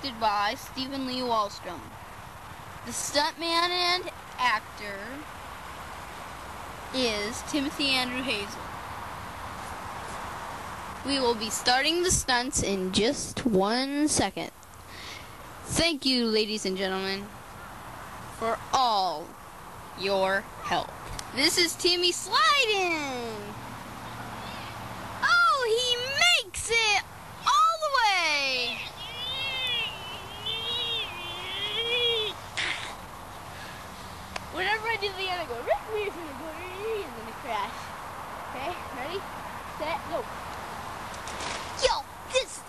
directed by Stephen Lee Wallstrom. The stuntman and actor is Timothy Andrew Hazel. We will be starting the stunts in just one second. Thank you, ladies and gentlemen, for all your help. This is Timmy sliding. Oh, he makes it all the way. I do the I go, and then I crash. Okay, ready, set, go. Yo, this is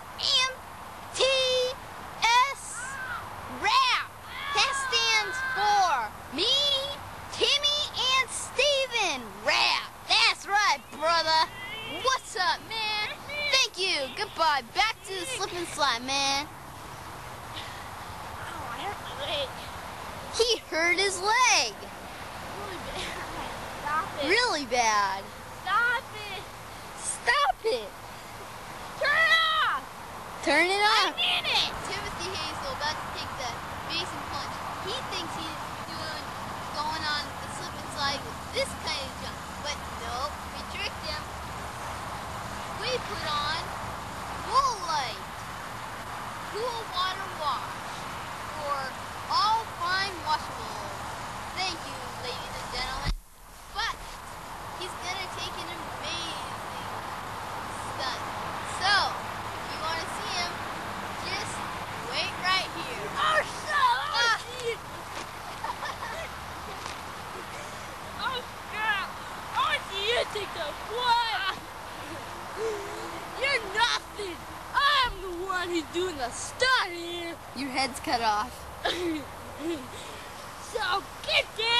MTS RAP. That stands for me, Timmy, and Steven Rap. That's right, brother. What's up, man? Thank you. Goodbye. Back to the slip and slide, man. Oh, I hurt my leg. He hurt his leg. Really bad. Stop it. Really bad. Stop it. Stop it. Turn it off. Turn it off. I did it. Timothy Hazel about to take the basin plunge. He thinks he's doing going on the slip and slide with this kind of jump, but nope, we tricked him. We put on Woolite, cool water wash for all fine washables. Thank you, ladies and gentlemen. But he's gonna take an amazing stunt. So, if you want to see him, just wait right here. Oh, shut up. Ah. Oh, crap. I want to see you take the one. You're nothing. I'm the one who's doing the stunt here. Your head's cut off. so get down.